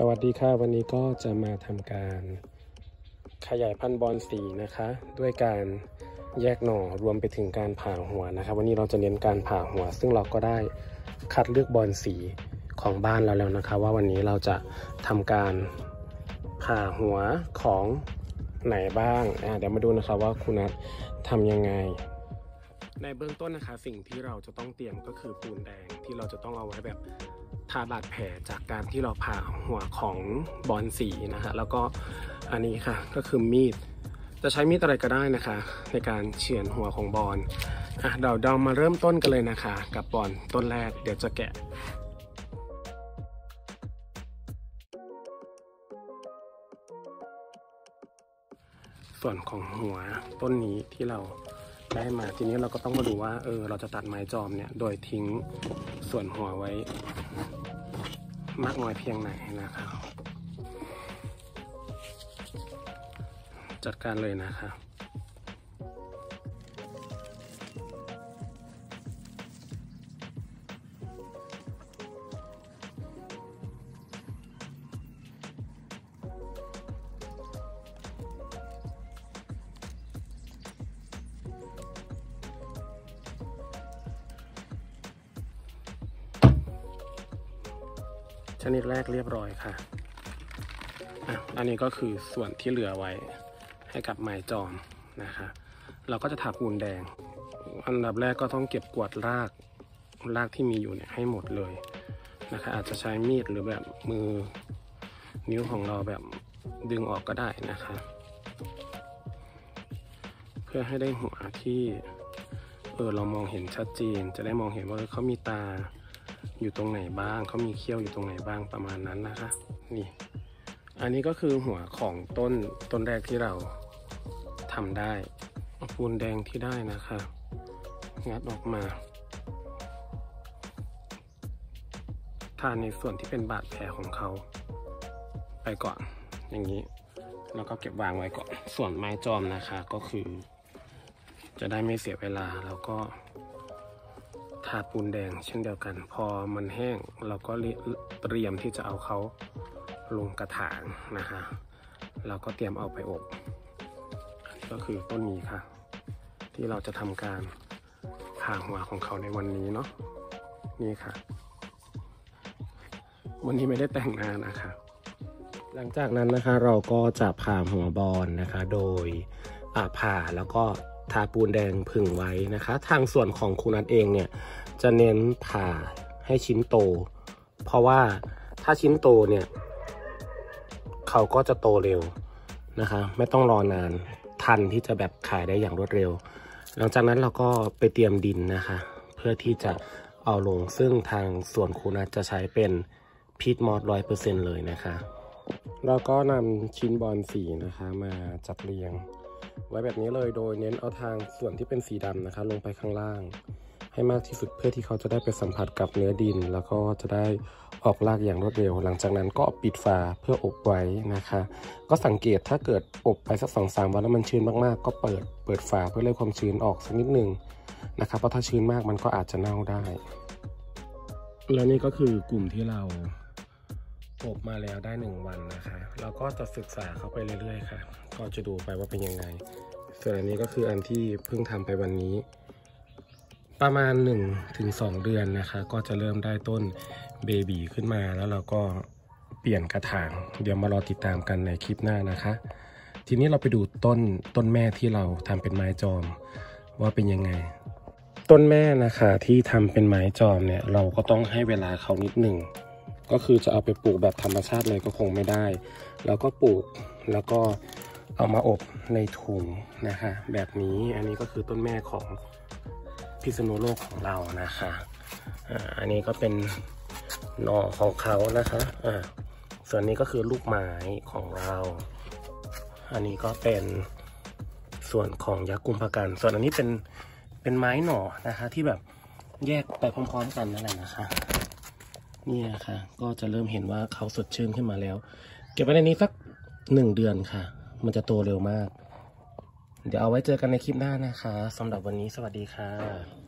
สวัสดีค่ะ วันนี้ก็จะมาทำการขยายพันธุ์บอลสีนะคะ ด้วยการแยกหน่อรวมไปถึงการผ่าหัวนะคะวันนี้เราจะเน้นการผ่าหัว ซึ่งเราก็ได้คัดเลือกบอลสีของบ้านเราแล้วนะคะ ว่าวันนี้เราจะทำการผ่าหัวของไหนบ้างเดี๋ยวมาดูนะคะว่าคุณนัททำยังไง ในเบื้องต้นนะคะ สิ่งที่เราจะต้องเตรียมก็คือปูนแดงที่เราจะต้องเอาไว้แบบ ทาบาดแผลจากการที่เราผ่าหัวของบอลสีนะคะแล้วก็อันนี้ค่ะก็คือมีด จะใช้มีดอะไรก็ได้นะคะ ในการเฉือนหัวของบอลอะเดี๋ยวเรามาเริ่มต้นกันเลยนะคะ กับบอลต้นแรกเดี๋ยวจะแกะส่วนของหัวต้นนี้ที่เราได้มาทีนี้เราก็ต้องมาดูว่าเออเราจะตัดไม้จอมเนี่ย โดยทิ้งส่วนหัวไว้ มากน้อยเพียงไหนนะครับ จัดการเลยนะครับ ชนิดแรกเรียบร้อยค่ะอะ อันนี้ก็คือส่วนที่เหลือไว้ให้กับไม้จอมนะคะ เราก็จะทาปูนแดง อันดับแรกก็ต้องเก็บกวาดรากรากที่มีอยู่เนี่ยให้หมดเลยนะคะ อาจจะใช้มีดหรือแบบมือนิ้วของเราแบบดึงออกก็ได้นะคะ เพื่อให้ได้หัวที่เออเรามองเห็นชัดเจน จะได้มองเห็นว่าเขามีตา อยู่ตรงไหนบ้างเขามีเขี้ยวอยู่ตรงไหนบ้างประมาณนั้นนะคะ นี่ อันนี้ก็คือหัวของต้นต้นแรกที่เราทำได้ปูนแดงที่ได้นะคะ งัดออกมาทาในส่วนที่เป็นบาดแผลของเขา ไปก่อน อย่างนี้ แล้วก็เก็บวางไว้ก่อน ส่วนไม้จอมนะคะก็คือ จะได้ไม่เสียเวลาแล้วก็ ทาปูนแดงเช่นเดียวกัน พอมันแห้งเราก็เตรียมที่จะเอาเขาลงกระถางนะคะเราก็เตรียมเอาไปอบ ก็คือต้นนี้ค่ะ ที่เราจะทำการผ่าหัวของเขาในวันนี้เนาะนี่ค่ะ วันนี้ไม่ได้แต่งหน้านะคะ หลังจากนั้นนะคะเราก็จะผ่าหัวบอลนะคะ โดยผ่าแล้วก็ ทาปูนแดงผึ่งไว้นะคะ ทางส่วนของคุณนัทเองเนี่ยจะเน้นผ่าให้ชิ้นโต เพราะว่าถ้าชิ้นโตเนี่ยเขาก็จะโตเร็วนะคะ ไม่ต้องรอนานทันที่จะแบบขายได้อย่างรวดเร็ว หลังจากนั้นเราก็ไปเตรียมดินนะคะ เพื่อที่จะเอาลงซึ่งทางส่วนคุณนัทจะใช้เป็นพีทมอสร้อยเปอร์เซ็นเลยนะคะเราก็นำชิ้นบอลสีนะคะมาจัดเรียง ไว้แบบนี้เลยโดยเน้นเอาทางส่วนที่เป็นสีดำนะคะ ลงไปข้างล่าง ให้มากที่สุดเพื่อที่เขาจะได้ไปสัมผัสกับเนื้อดิน แล้วก็จะได้ออกรากอย่างรวดเร็ว หลังจากนั้นก็ปิดฝาเพื่ออบไว้นะคะ ก็สังเกตถ้าเกิดอบไปสักสองสามวันแล้วมันชื้นมากๆ ก็เปิดเปิดฝาเพื่อไล่ความชื้นออกสักนิดหนึ่งนะครับเพราะถ้าชื้นมากมันก็อาจจะเน่าได้ แล้วนี่ก็คือกลุ่มที่เรา อบมาแล้วได้หนึ่งวันนะคะเราก็จะศึกษาเข้าไปเรื่อยๆค่ะ ก็จะดูไปว่าเป็นยังไง ส่วนอันนี้ก็คืออันที่เพิ่งทำไปวันนี้ ประมาณ1ถึง2เดือนนะคะ ก็จะเริ่มได้ต้นเบบีขึ้นมาแล้วเราก็เปลี่ยนกระถาง เดี๋ยวมารอติดตามกันในคลิปหน้านะคะ ทีนี้เราไปดูต้นต้นแม่ที่เราทำเป็นไม้จอม ว่าเป็นยังไงต้นแม่นะคะที่ทำเป็นไม้จอมเนี่ยเราก็ต้องให้เวลาเขานิดหนึ่ง ก็คือจะเอาไปปลูกแบบธรรมชาติเลยก็คงไม่ได้ แล้วก็ปลูกแล้วก็เอามาอบในถุงนะคะแบบนี้อันนี้ก็คือต้นแม่ของพิษณุโลกของเรานะคะอันนี้ก็เป็นหน่อของเขานะคะอ่าส่วนนี้ก็คือลูกไม้ของเรา อันนี้ก็เป็นส่วนของยักษ์กุมภกัน ส่วนอันนี้เป็นเป็นไม้หน่อนะคะ ที่แบบแยกไปพร้อมๆกันนั่นแหละนะคะ นี่นะคะก็จะเริ่มเห็นว่าเขาสดชื่นขึ้นมาแล้ว เก็บไว้ในนี้สักหนึ่งเดือนค่ะ มันจะโตเร็วมาก เดี๋ยวเอาไว้เจอกันในคลิปหน้านะคะสำหรับวันนี้สวัสดีค่ะ